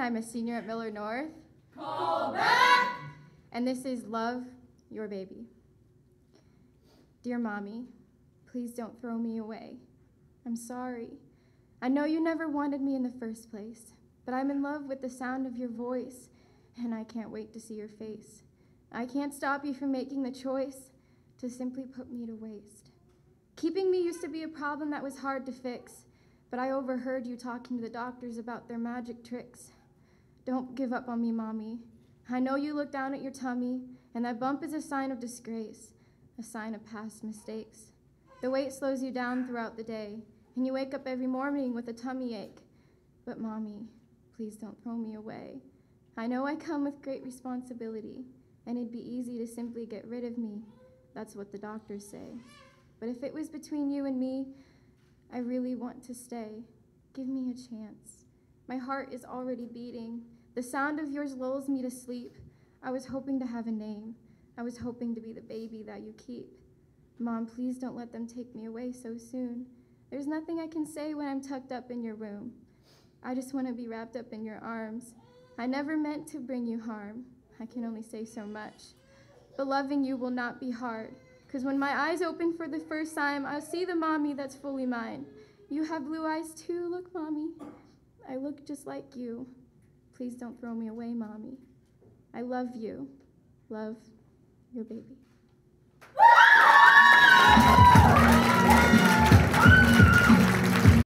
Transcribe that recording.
I'm a senior at Millard North. Call back! And this is Love, Your Baby. Dear Mommy, please don't throw me away. I'm sorry. I know you never wanted me in the first place, but I'm in love with the sound of your voice, and I can't wait to see your face. I can't stop you from making the choice to simply put me to waste. Keeping me used to be a problem that was hard to fix, but I overheard you talking to the doctors about their magic tricks. Don't give up on me, Mommy. I know you look down at your tummy, and that bump is a sign of disgrace, a sign of past mistakes. The weight slows you down throughout the day, and you wake up every morning with a tummy ache. But, Mommy, please don't throw me away. I know I come with great responsibility, and it'd be easy to simply get rid of me. That's what the doctors say. But if it was between you and me, I really want to stay. Give me a chance. My heart is already beating. The sound of yours lulls me to sleep. I was hoping to have a name. I was hoping to be the baby that you keep. Mom, please don't let them take me away so soon. There's nothing I can say when I'm tucked up in your room. I just want to be wrapped up in your arms. I never meant to bring you harm. I can only say so much. But loving you will not be hard. Because when my eyes open for the first time, I'll see the mommy that's fully mine. You have blue eyes too, look, mommy. I look just like you. Please don't throw me away, mommy. I love you. Love your baby.